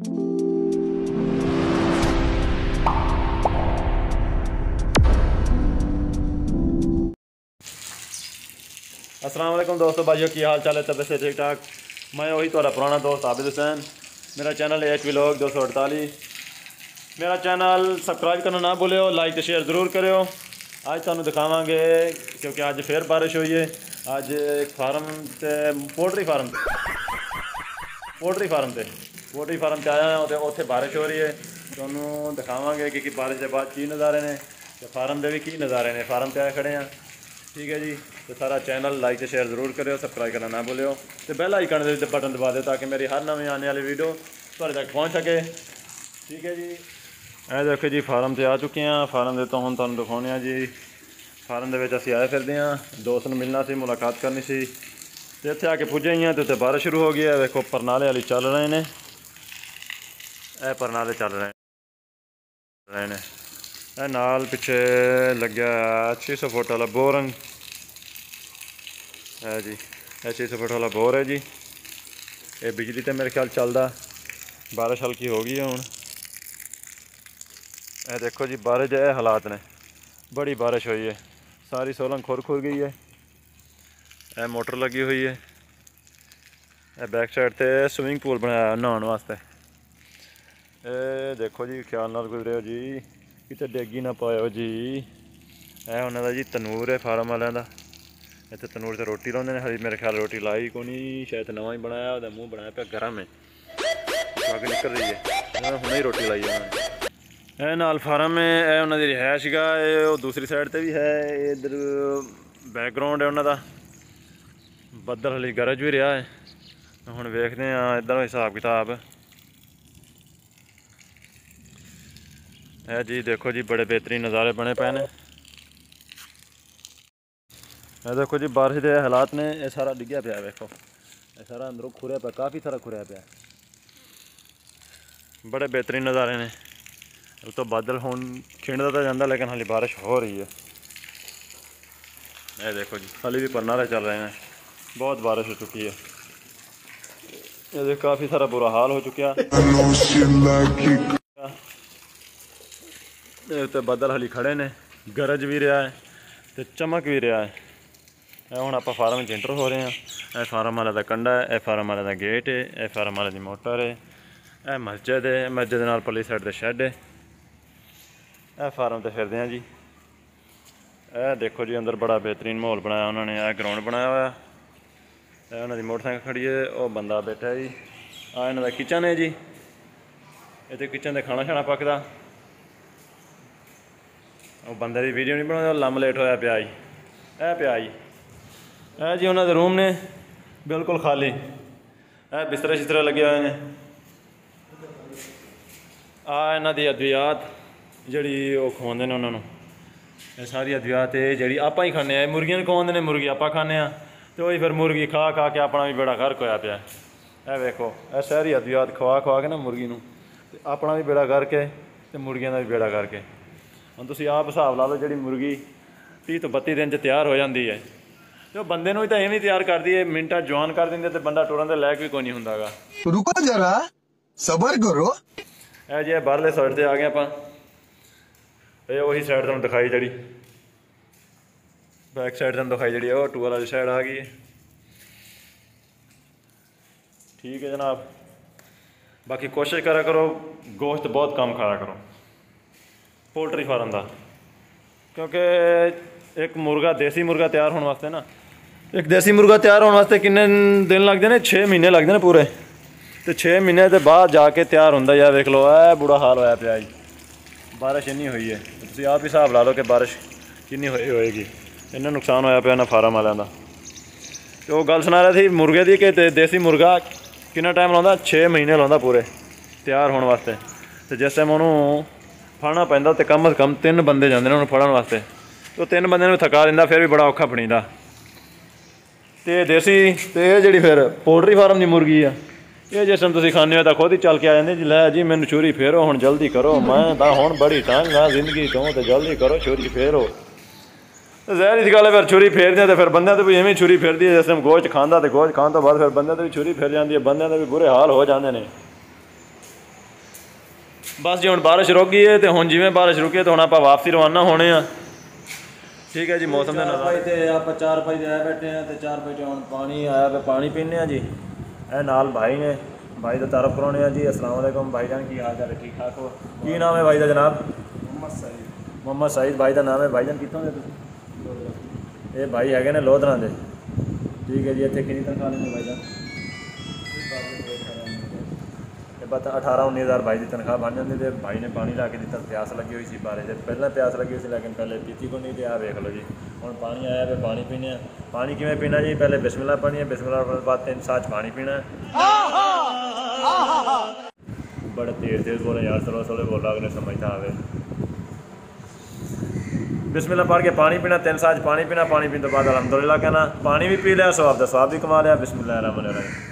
असलम दोस्तों, भाइयों, की हाल चाल है? तब से ठीक ठाक? मैं वही थोड़ा पुराना दोस्त आबिद हुसैन। मेरा चैनल है एच वी दो सौ अड़ताली मेरा चैनल सबसक्राइब करना ना भूलो लाइक तो शेयर ज़रूर करो। ਅੱਜ ਤੁਹਾਨੂੰ दिखावे क्योंकि अज फिर बारिश हुई है। ਅੱਜ ਇੱਕ ਫਾਰਮ ਤੇ ਪੋਲਟਰੀ ਫਾਰਮ ਤੇ ਪੋਲਟਰੀ ਫਾਰਮ ਤੇ ਆਇਆ ਹਾਂ ਤੇ ਉੱਥੇ ਬਾਰਿਸ਼ ਹੋ ਰਹੀ ਹੈ। ਤੁਹਾਨੂੰ ਦਿਖਾਵਾਂਗੇ ਕਿ ਕਿ ਬਾਰਿਸ਼ ਦੇ ਬਾਅਦ ਕੀ ਨਜ਼ਾਰੇ ਨੇ ਤੇ ਫਾਰਮ ਦੇ ਵੀ ਕੀ ਨਜ਼ਾਰੇ ਨੇ। ਫਾਰਮ ਤੇ ਆਏ ਖੜੇ ਆ ਠੀਕ ਹੈ ਜੀ। ਤੇ ਸਾਰਾ ਚੈਨਲ ਲਾਈਕ ਤੇ ਸ਼ੇਅਰ ਜ਼ਰੂਰ ਕਰਿਓ, ਸਬਸਕ੍ਰਾਈਬ ਕਰਨਾ ਨਾ ਭੁੱਲਿਓ। ਤੇ ਬੈਲ ਆਈਕਨ ਦੇ ਬਟਨ ਦਬਾ ਦਿਓ ਤਾਂ ਕਿ ਮੇਰੀ ਹਰ ਨਵੀਂ ਆਉਣ ਵਾਲੀ ਵੀਡੀਓ ਤੁਹਾਡੇ ਤੱਕ ਪਹੁੰਚ ਸਕੇ। ਠੀਕ ਹੈ ਜੀ। ਇਹ ਦੇਖੋ ਜੀ, ਫਾਰਮ ਤੇ ਆ ਚੁੱਕੇ ਆ ਫਾਰਮ ਦੇ ਤੋਂ ਹੁਣ ਤੁਹਾਨੂੰ ਦਿਖਾਉਣੇ ਆ ਜੀ। ਫਾਰਮ ਦੇ ਵਿੱਚ ਅਸੀਂ ਆਏ ਫਿਰਦੇ ਆ ਦੋਸਤ ਨੂੰ ਮਿਲਣਾ ਸੀ, ਮੁਲਾਕਾਤ ਕਰਨੀ ਸੀ। ਤੇ ਇੱਥੇ ਆ ਕੇ ਪੁੱਜੇ ਹੀ ਆ ਤੇ ਉੱਤੇ ਬਾਰਿਸ਼ ਸ਼ੁਰੂ ਹੋ ਗਈ ਹੈ। ਵੇਖੋ ਪਰਨਾਲੇ ਵਾਲੀ ਚੱਲ ਰਹੇ ਨੇ। ਇਹ ਪਰਨਾਲੇ ਚੱਲ ਰਹੇ ਰਹੇ ਨੇ। ਇਹ ਨਾਲ ਪਿੱਛੇ ਲੱਗਿਆ 600 ਫੁੱਟ ਵਾਲਾ ਬੋਰਨ ਹੈ। ਜੀ, ਇਹ 600 ਫੁੱਟ ਵਾਲਾ ਬੋਰ ਹੈ ਜੀ। ਇਹ ਬਿਜਲੀ ਤੇ ਮੇਰੇ ਖਿਆਲ ਚੱਲਦਾ। ਬਾਰਿਸ਼ ਹਲਕੀ ਹੋ ਗਈ ਹੈ ਹੁਣ। ਇਹ ਦੇਖੋ ਜੀ, ਬਾਰਿਸ਼ ਦੇ ਇਹ ਹਾਲਾਤ ਨੇ। ਬੜੀ ਬਾਰਿਸ਼ ਹੋਈ ਹੈ। ਸਾਰੀ ਸੋਲੰਗ ਖੁਰ ਖੁਰ ਗਈ ਹੈ। ਇਹ ਮੋਟਰ ਲੱਗੀ ਹੋਈ ਹੈ। ਇਹ ਬੈਕ ਸਾਈਡ ਤੇ ਸਵਿਮਿੰਗ ਪੂਲ ਬਣਾਇਆ ਨਹਾਉਣ ਵਾਸਤੇ। ਇਹ ਦੇਖੋ ਜੀ, ਖਿਆਲ ਨਾਲ ਗੁਜ਼ਰਿਓ ਜੀ। ਕਿਤੇ ਡੇਗੀ ਨਾ ਪਾਇਓ ਜੀ। ਇਹ ਉਹਨਾਂ ਦਾ ਜੀ ਤਨੂਰ ਹੈ, ਫਾਰਮ ਵਾਲਿਆਂ ਦਾ। ਇੱਥੇ ਤਨੂਰ ਤੇ ਰੋਟੀ ਲਾਉਂਦੇ ਨੇ। ਹਰੀ ਮੇਰੇ ਖਿਆਲ ਰੋਟੀ ਲਾਈ ਕੋਈ ਨਹੀਂ ਸ਼ਾਇਦ ਨਵਾਂ ਹੀ ਬਣਾਇਆ, ਉਹਦਾ ਮੂੰਹ ਬਣਾਇਆ ਪਿਆ ਗਰਮ ਹੈ। ਅੱਗ ਨਿਕਲ ਰਹੀ ਹੈ। ਇਹਨਾਂ ਨੇ ਹੁਣੇ ਹੀ ਰੋਟੀ ਲਾਈ ਉਹਨਾਂ ਨੇ। ਇਹ ਨਾਲ ਫਾਰਮ ਹੈ। ਇਹ ਉਹਨਾਂ ਦੀ ਰਿਹਾਇਸ਼ ਸੀਗਾ। ਇਹ ਉਹ ਦੂਸਰੀ ਸਾਈਡ ਤੇ ਵੀ ਹੈ। ਇਹ ਇਧਰ ਬੈਕਗ੍ਰਾਉਂਡ ਹੈ ਉਹਨਾਂ ਦਾ। ਬੱਦਲ ਹਲੀ ਗਰਜ ਵੀ ਰਿਹਾ ਹੈ। ਹੁਣ ਵੇਖਦੇ ਆ ਇਧਰ ਹਿਸਾਬ ਕਿਤਾਬ। ਇਹ ਜੀ ਦੇਖੋ ਜੀ, ਬੜੇ ਬਿਹਤਰੀਨ ਨਜ਼ਾਰੇ ਬਣੇ ਪਏ ਨੇ। ਇਹ ਦੇਖੋ ਜੀ, ਬਾਰਿਸ਼ ਦੇ ਹਾਲਾਤ ਨੇ, ਇਹ ਸਾਰਾ ਡਿੱਗਿਆ ਪਿਆ, ਵੇਖੋ। ਇਹ ਸਾਰਾ ਅੰਦਰੋਂ ਖੁਰਿਆ ਪਿਆ, ਕਾਫੀ ਸਾਰਾ ਖੁਰਿਆ ਪਿਆ। ਬੜੇ ਬਿਹਤਰੀਨ ਨਜ਼ਾਰੇ ਨੇ। ਉਹ ਤੋਂ ਬਾਦਲ ਹੁਣ ਖਿੰਡਦਾ ਤਾਂ ਜਾਂਦਾ, ਲੇਕਿਨ ਹਾਲੇ ਬਾਰਿਸ਼ ਹੋ ਰਹੀ ਹੈ। ਇਹ ਦੇਖੋ ਜੀ, ਹਾਲੇ ਵੀ ਪਰਨਾਰੇ ਚੱਲ ਰਹੇ ਨੇ। ਬਹੁਤ ਬਾਰਿਸ਼ ਹੋ ਚੁੱਕੀ ਹੈ। ਇਹਦੇ ਕਾਫੀ ਸਾਰਾ ਬੁਰਾ ਹਾਲ ਹੋ ਚੁੱਕਿਆ। ਤੇ ਬੱਦਲ ਹਲੀ ਖੜੇ ਨੇ, ਗਰਜ ਵੀ ਰਿਹਾ ਹੈ ਤੇ ਚਮਕ ਵੀ ਰਿਹਾ ਹੈ। ਇਹ ਹੁਣ ਆਪਾਂ ਫਾਰਮ ਵਿੱਚ ਐਂਟਰ ਹੋ ਰਹੇ ਹਾਂ। ਇਹ ਫਾਰਮ ਵਾਲਾ ਦਾ ਕੰਡਾ ਹੈ, ਇਹ ਫਾਰਮ ਵਾਲਾ ਦਾ ਗੇਟ ਹੈ, ਇਹ ਫਾਰਮ ਵਾਲੇ ਦੀ ਮੋਟਰ ਹੈ, ਇਹ ਮਸਜਿਦ ਹੈ ਮਸਜਿਦ ਦੇ ਨਾਲ ਪੱਲੀ ਸਾਈਡ ਤੇ ਸ਼ੈੱਡ ਹੈ। ਇਹ ਫਾਰਮ ਤੇ ਫਿਰਦੇ ਹਾਂ ਜੀ। ਇਹ ਦੇਖੋ ਜੀ, ਅੰਦਰ ਬੜਾ ਬਿਹਤਰੀਨ ਮਾਹੌਲ ਬਣਾਇਆ ਉਹਨਾਂ ਨੇ, ਇਹ ਗਰਾਊਂਡ ਬਣਾਇਆ ਹੋਇਆ। ਇਹ ਉਹਨਾਂ ਦੀ ਮੋਟਰਸਾਈਕਲ ਖੜੀ ਹੈ, ਉਹ ਬੰਦਾ ਬੈਠਾ ਜੀ। ਆ ਇਹਨਾਂ ਦਾ ਕਿਚਨ ਹੈ ਜੀ। ਇੱਥੇ ਕਿਚਨ ਦੇ ਖਾਣਾ ਛਾਣਾ ਪੱਕਦਾ। ਉਹ ਬੰਦੇ ਦੀ ਵੀਡੀਓ ਨਹੀਂ ਬਣਾਉਂਦਾ, ਉਹ ਲੰਮ ਲੇਟ ਹੋਇਆ ਪਿਆ ਜੀ। ਇਹ ਪਿਆ ਜੀ। ਇਹ ਜੀ ਉਹਨਾਂ ਦੇ ਰੂਮ ਨੇ, ਬਿਲਕੁਲ ਖਾਲੀ। ਇਹ ਬਿਸਤਰੇ ਸ਼ਿਸਤਰੇ ਲੱਗੇ ਹੋਏ ਨੇ। ਆ ਇਹਨਾਂ ਦੀ ਅਦਵਿਆਤ ਜਿਹੜੀ ਉਹ ਖਵਾਉਂਦੇ ਨੇ ਉਹਨਾਂ ਨੂੰ। ਇਹ ਸਾਰੀ ਅਦਵਿਆਤ ਇਹ ਜਿਹੜੀ ਆਪਾਂ ਹੀ ਖਾਂਦੇ ਆ ਇਹ ਮੁਰਗੀਆਂ ਨੂੰ ਖਵਾਉਂਦੇ ਨੇ, ਮੁਰਗੀ ਆਪਾਂ ਖਾਂਦੇ ਆ ਤੇ ਉਹੀ ਫਿਰ ਮੁਰਗੀ ਖਾ ਖਾ ਕੇ ਆਪਣਾ ਵੀ ਬੇੜਾ ਗਰਕ ਹੋਇਆ ਪਿਆ। ਇਹ ਵੇਖੋ, ਇਹ ਸਾਰੀ ਅਦਵਿਆਤ ਖਵਾ ਖਵਾ ਕੇ ਨਾ ਮੁਰਗੀ ਨੂੰ। ਤੇ ਆਪਣਾ ਵੀ ਬੇੜਾ ਕਰਕੇ ਤੇ ਮੁਰਗੀਆਂ ਦਾ ਵੀ ਬੇੜਾ ਕਰਕੇ ਹੁਣ ਤੁਸੀਂ ਆਪ ਹਿਸਾਬ ਲਾ ਲਓ ਜਿਹੜੀ ਮੁਰਗੀ 30 ਤੋਂ 32 ਦਿਨ 'ਚ ਤਿਆਰ ਹੋ ਜਾਂਦੀ ਹੈ। ਜੋ ਬੰਦੇ ਨੂੰ ਵੀ ਤਾਂ ਐਵੇਂ ਹੀ ਤਿਆਰ ਕਰਦੀ ਹੈ ਮਿੰਟਾਂ ਜੁਆਨ ਕਰ ਦਿੰਦੇ ਤੇ ਬੰਦਾ ਟੁਰਨ ਦੇ ਲਾਇਕ ਵੀ ਕੋਈ ਨਹੀਂ ਹੁੰਦਾਗਾ। ਰੁਕੋ ਜਰਾ ਸਬਰ ਕਰੋ। ਇਹ ਜੇ ਬਾਹਰਲੇ ਸਾਈਡ ਤੇ ਆ ਗਏ ਆਪਾਂ। ਇਹ ਉਹੀ ਸਾਈਡ ਤੁਹਾਨੂੰ ਦਿਖਾਈ ਜਿਹੜੀ। ਬੈਕ ਸਾਈਡ ਤੁਹਾਨੂੰ ਦਿਖਾਈ ਜਿਹੜੀ ਉਹ ਟੂਰ ਵਾਲੀ ਸਾਈਡ ਆ ਗਈ ਠੀਕ ਹੈ ਜਨਾਬ। ਬਾਕੀ ਕੋਸ਼ਿਸ਼ ਕਰਾ ਕਰੋ ਗੋਸ਼ਤ ਬਹੁਤ ਕੰਮ ਖਾਇਆ ਕਰੋ। ਪੋਲਟਰੀ ਫਾਰਮ ਦਾ। ਕਿਉਂਕਿ ਇੱਕ ਮੁਰਗਾ, ਦੇਸੀ ਮੁਰਗਾ ਤਿਆਰ ਹੋਣ ਵਾਸਤੇ ਨਾ। ਇੱਕ ਦੇਸੀ ਮੁਰਗਾ ਤਿਆਰ ਹੋਣ ਵਾਸਤੇ ਕਿੰਨੇ ਦਿਨ ਲੱਗਦੇ ਨੇ? 6 ਮਹੀਨੇ ਲੱਗਦੇ ਨੇ ਪੂਰੇ। ਤੇ 6 ਮਹੀਨੇ ਦੇ ਬਾਅਦ ਜਾ ਕੇ ਤਿਆਰ ਹੁੰਦਾ ਯਾਰ, ਵੇਖ ਲਓ, ਐ ਬੁਰਾ ਹਾਲ ਹੋਇਆ ਪਿਆ ਜੀ। ਬਾਰਿਸ਼ ਇੰਨੀ ਹੋਈ ਹੈ ਤੁਸੀਂ ਆਪ ਹੀ ਹਿਸਾਬ ਲਾ ਲਓ ਕਿ ਬਾਰਿਸ਼ ਕਿੰਨੀ ਹੋਈ ਹੋਏਗੀ। ਇੰਨਾ ਨੁਕਸਾਨ ਹੋਇਆ ਪਿਆ ਨਾ ਫਾਰਮ ਵਾਲਿਆਂ ਦਾ। ਤੇ ਉਹ ਗੱਲ ਸੁਣਾ ਰਿਹਾ ਸੀ, ਮੁਰਗੇ ਦੀ ਕਿ ਤੇ ਦੇਸੀ ਮੁਰਗਾ ਕਿੰਨਾ ਟਾਈਮ ਲਾਉਂਦਾ? 6 ਮਹੀਨੇ ਲਾਉਂਦਾ ਪੂਰੇ, ਤਿਆਰ ਹੋਣ ਵਾਸਤੇ। ਤੇ ਜਿਸ ਟਾਈਮ ਉਹਨੂੰ ਫੜਨਾ ਪੈਂਦਾ ਤੇ ਕਮ ਸੇ ਕਮ ਤਿੰਨ ਬੰਦੇ ਜਾਂਦੇ ਨੇ ਉਹਨੂੰ ਫੜਨ ਵਾਸਤੇ। ਉਹ ਤਿੰਨ ਬੰਦਿਆਂ ਨੂੰ ਥਕਾ ਦਿੰਦਾ ਫਿਰ ਵੀ ਬੜਾ ਔਖਾ ਬਣੀਦਾ। ਤੇ ਦੇਸੀ ਤੇ ਇਹ ਜਿਹੜੀ ਫਿਰ ਪੋਲਟਰੀ ਫਾਰਮ ਦੀ ਮੁਰਗੀ ਆ। ਇਹ ਜਿਸ ਟਾਈਮ ਤੁਸੀਂ ਖਾਂਦੇ ਹੋ ਤਾਂ ਖੁਦ ਹੀ ਚੱਲ ਕੇ ਆ ਜਾਂਦੇ ਜੀ ਲੈ ਜੀ ਮੈਨੂੰ ਛੁਰੀ ਫੇਰੋ ਹੁਣ ਜਲਦੀ ਕਰੋ ਮੈਂ ਤਾਂ ਹੁਣ ਬੜੀ ਤੰਗ ਆ ਜ਼ਿੰਦਗੀ ਤੋਂ ਤੇ ਜਲਦੀ ਕਰੋ ਛੁਰੀ ਫੇਰੋ। ਜ਼ਾਹਿਰ ਦੀ ਗੱਲ ਹੈ ਫਿਰ ਛੁਰੀ ਫੇਰਦੇ ਤੇ ਫਿਰ ਬੰਦਿਆਂ ਤੇ ਵੀ ਐਵੇਂ ਛੁਰੀ ਫੇਰਦੀ ਹੈ ਜਿਸ ਟਾਈਮ ਗੋਸ਼ਤ ਖਾਂਦਾ ਤੇ ਗੋਸ਼ਤ ਖਾਣ ਤੋਂ ਬਾਅਦ ਫਿਰ ਬੰਦਿਆਂ ਤੇ ਵੀ ਛੁਰੀ ਫੇਰ ਜਾਂਦੀ ਹੈ ਬੰਦਿਆਂ ਦੇ ਵੀ ਬੁਰੇ ਹਾਲ ਹੋ ਜਾਂਦੇ ਨੇ। ਬਸ ਜੀ ਹੁਣ ਬਾਰਿਸ਼ ਰੁਕ ਗਈ ਹੈ ਤੇ ਹੁਣ ਜਿਵੇਂ ਬਾਰਿਸ਼ ਰੁਕੀ ਤੇ ਹੁਣ ਆਪਾਂ ਵਾਪਸੀ ਰਵਾਨਾ ਹੋਣੇ ਆ। ਠੀਕ ਹੈ ਜੀ ਮੌਸਮ ਦੇ ਨਾਲ ਭਾਈ ਤੇ ਆਪਾਂ ਚਾਰ ਭਾਈ ਦੇ ਆਏ ਬੈਠੇ ਆ ਤੇ ਚਾਰ ਭਾਈ ਤੇ ਹੁਣ ਪਾਣੀ ਆਇਆ ਵੇ ਪਾਣੀ ਪੀਣੇ ਆ ਜੀ। ਇਹ ਨਾਲ ਭਾਈ ਨੇ ਭਾਈ ਦਾ ਤਾਰਫ ਕਰਾਉਣੇ ਆ ਜੀ। ਅਸਲਾਮ ਵਾਲੇਕਮ ਭਾਈਜਾਨ ਕੀ ਹਾਲ ਚਾਲ ਹੈ? ਠੀਕ ਠਾਕ ਹੋ? ਕੀ ਨਾਮ ਹੈ ਭਾਈ ਦਾ ਜਨਾਬ? ਮੁਹੰਮਦ ਸਈਦ। ਮੁਹੰਮਦ ਸਾਈਦ ਭਾਈ ਦਾ ਨਾਮ ਹੈ। ਭਾਈਜਾਨ ਕਿੱਥੋਂ ਦੇ ਤੁਸੀਂ? ਇਹ ਭਾਈ ਹੈਗੇ ਨੇ ਲੋਧਰਾਂ ਦੇ। ਠੀਕ ਹੈ ਜੀ ਇੱਥੇ ਕਿੰਨੀ ਤਨਖਾਹ ਲੈਂਦੇ ਭਾਈਜਾਨ ਇਹ ਬਸ 18 19000 ਬਾਈ ਦੀ ਤਨਖਾਹ ਬਣ ਜਾਂਦੀ ਤੇ ਬਾਈ ਨੇ ਪਾਣੀ ਲਾ ਕੇ ਦਿੱਤਾ, ਪਿਆਸ ਲੱਗੀ ਹੋਈ ਸੀ ਬਾਰੇ ਤੇ ਪਹਿਲਾਂ ਪਿਆਸ ਲੱਗੀ ਹੋਈ ਸੀ, ਲੇਕਿਨ ਪਹਿਲੇ ਪੀਤੀ ਕੋ ਨਹੀਂ ਤੇ ਆ ਵੇਖ ਲਓ ਜੀ। ਹੁਣ ਪਾਣੀ ਆਇਆ ਤੇ ਪਾਣੀ ਪੀਣੇ ਆ ਪਾਣੀ ਕਿਵੇਂ ਪੀਣਾ ਜੀ? ਪਹਿਲੇ ਬਿਸਮਿਲ੍ਲਾ ਪਾਣੀ ਹੈ ਬਿਸਮਿਲ੍ਲਾ ਪੜ੍ਹਨ ਬਾਅਦ ਤਿੰਨ ਸਾਚ ਪਾਣੀ ਪੀਣਾ। ਆਹਾ ਬੜਾ ਤੇਜ਼ ਤੇਜ਼ ਬੋਲੇ, ਯਾਰ ਸਲੋ ਸਲੋ ਬੋਲਾ, ਅਗਲੇ ਸਮਝਦਾ ਆਵੇ। ਬਿਸਮਿਲਾ ਪੜ੍ਹ ਕੇ ਪਾਣੀ ਪੀਣਾ, ਤਿੰਨ ਸਾਚ ਪਾਣੀ ਪੀਣਾ, ਪਾਣੀ ਪੀਣ ਤੋਂ ਬਾਅਦ ਅਲਹਮਦੁਲਿਲਾ ਕਹਿਣਾ, ਪਾਣੀ ਵੀ ਪੀ ਲਿਆ, ਸਵਾਬ ਦਾ ਸਵਾਬ ਵੀ ਕਮਾ ਲਿਆ ਬਿਸਮਿਲ੍ਲਾ ਰਹਿਮਾਨ ਰਹਿਮ।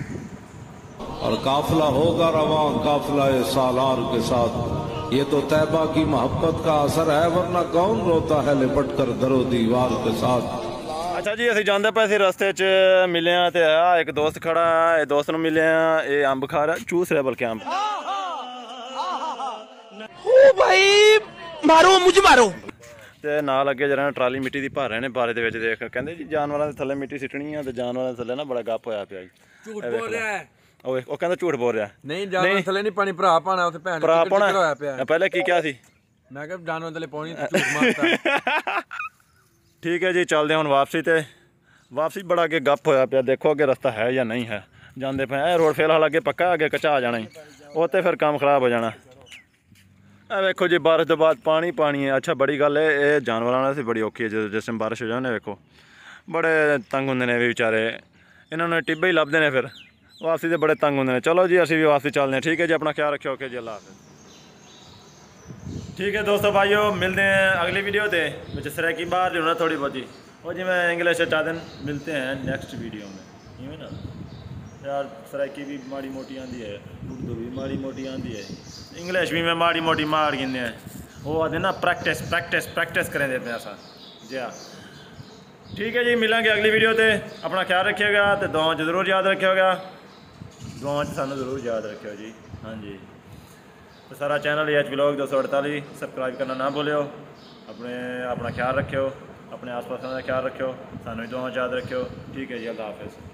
और काफिला होगा रवा काफिला सालार के साथ ये तो तैबा की मोहब्बत का असर है वरना कौन रोता है लिपट कर दरो दीवार के साथ ਅੱਛਾ ਜੀ ਅਸੀਂ ਜਾਂਦੇ ਪਏ ਸੀ ਰਸਤੇ 'ਚ ਮਿਲੇ ਆ ਤੇ ਆ ਇੱਕ ਦੋਸਤ ਖੜਾ ਆ ਇਹ ਦੋਸਤ ਨੂੰ ਮਿਲੇ ਆ ਇਹ ਅੰਬ ਖਾ ਰਿਹਾ ਚੂਸ ਰਿਹਾ ਬਲਕਿ ਅੰਬ ओ भाई मारो मुझे मारो ਤੇ ਨਾਲ ਅੱਗੇ ਜਰਾ ਟਰਾਲੀ ਮਿੱਟੀ ਦੀ ਭਰ ਰਹੇ ਨੇ ਬਾਰੇ ਦੇ ਵਿੱਚ ਦੇਖ ਕਹਿੰਦੇ ਜੀ ਜਾਨਵਰਾਂ ਦੇ ਥੱਲੇ ਮਿੱਟੀ ਸਿੱਟਣੀ ਆ ਤੇ ਜਾਨਵਰਾਂ ਦੇ ਥੱਲੇ ਨਾ ਬੜਾ ਗੱਪ ਹੋਇਆ ਪਿਆ ਜੀ ਝੂਠ ਬੋਲ ਰਿਹਾ ਉਹ ਉਹ ਕਹਿੰਦਾ ਝੂਠ ਬੋਲ ਰਿਹਾ। ਨਹੀਂ ਜਾਨਵਰ ਥੱਲੇ ਨਹੀਂ ਪਾਣੀ ਭਰਾ ਪਾਣਾ ਉੱਥੇ ਭੈਣ ਭਰਾ ਚਿੱਕੜ ਚਿੱਕੜ ਹੋਇਆ ਪਾਉਣਾ ਪਿਆ ਪਹਿਲੇ ਕੀ ਕਿਹਾ ਸੀ? ਮੈਂ ਕਿਹਾ ਜਾਨਵਰ ਥੱਲੇ ਪਾਣੀ ਝੂਠ ਮਾਰਤਾ। ਠੀਕ ਹੈ ਜੀ ਚੱਲਦੇ ਹਾਂ ਹੁਣ ਵਾਪਸੀ ਤੇ। ਵਾਪਸੀ ਬੜਾ ਅੱਗੇ ਗੱਪ ਹੋਇਆ ਪਿਆ ਦੇਖੋ ਅੱਗੇ ਰਸਤਾ ਹੈ ਜਾਂ ਨਹੀਂ ਹੈ। ਜਾਂਦੇ ਪਏ ਇਹ ਰੋਡ ਫਿਲਹਾਲ ਅੱਗੇ ਪੱਕਾ ਅੱਗੇ ਕੱਚਾ ਆ ਜਾਣਾ ਹੀ। ਉੱਥੇ ਫਿਰ ਕੰਮ ਖਰਾਬ ਹੋ ਜਾਣਾ। ਇਹ ਵੇਖੋ ਜੀ ਬਾਰਿਸ਼ ਤੋਂ ਬਾਅਦ ਪਾਣੀ ਪਾਣੀ ਹੈ। ਅੱਛਾ ਬੜੀ ਗੱਲ ਹੈ ਇਹ ਜਾਨਵਰਾਂ ਵਾਸਤੇ ਬੜੀ ਔਖੀ ਹੈ। ਜਦੋਂ ਜਿਸ ਟਾਈਮ ਬਾਰਿਸ਼ ਹੋ ਜਾਵੇ ਵੇਖੋ। ਬੜੇ ਤੰਗ ਹੁੰਦੇ ਨੇ ਇਹ ਵੀ ਵਿਚਾਰੇ। ਇਹਨਾਂ ਨੂੰ ਟਿੱਬੇ ਹੀ ਲੱਭਦੇ ਨੇ ਫਿਰ। ਵਾਪਸੀ से बड़े तंग होंगे ਨੇ ਚਲੋ ਜੀ ਅਸੀਂ ਵੀ ਵਾਪਸੀ ਚੱਲਦੇ ਹਾਂ ਠੀਕ ਹੈ ਜੀ ਆਪਣਾ ਖਿਆਲ ਰੱਖਿਓ ਓਕੇ ਜੀ ਅੱਲਾ ਹਾਫਿਜ਼ ਠੀਕ ਹੈ ਦੋਸਤੋ ਭਾਈਓ हैं अगली वीडियो ਤੇ ਵਿੱਚ ਸਰੇ ਕੀ ਬਾਹਰ ਜੋ ਨਾ ਥੋੜੀ ਬਹੁਤੀ और जी, मैं इंग्लिश चाह दिन मिलते हैं नेक्स्ट वीडियो में। इवें ना? यार सराकी भी माड़ी मोटी आँदी है, उर्दू भी माड़ी मोटी आती है इंग्लिश भी मैं माड़ी मोटी मार गिने वो आते ना प्रैक्टिस प्रैक्टिस प्रैक्टिस करें देते हैं ऐसा। जी हाँ। ठीक है जी, मिलेंगे अगली वीडियो से अपना ख्याल रखिएगा तो दुआ ज़रूर याद रखिएगा। ਦੁਆਵਾਂ 'ਚ ਸਾਨੂੰ ਜ਼ਰੂਰ ਯਾਦ ਰੱਖਿਓ ਜੀ। ਹਾਂਜੀ। ਸਾਰਾ ਚੈਨਲ ਐਚ ਵਲੌਗ 248 ਸਬਸਕ੍ਰਾਈਬ ਕਰਨਾ ਨਾ ਭੁੱਲਿਓ। ਆਪਣੇ, ਆਪਣਾ ਖਿਆਲ ਰੱਖਿਓ। ਆਪਣੇ ਆਸ-ਪਾਸ ਦਾ ਖਿਆਲ ਰੱਖਿਓ। ਸਾਨੂੰ ਵੀ ਦੁਆਵਾਂ ਯਾਦ ਰੱਖਿਓ। ਠੀਕ ਹੈ ਜੀ, ਅੱਲਾਹ ਹਾਫਿਜ਼।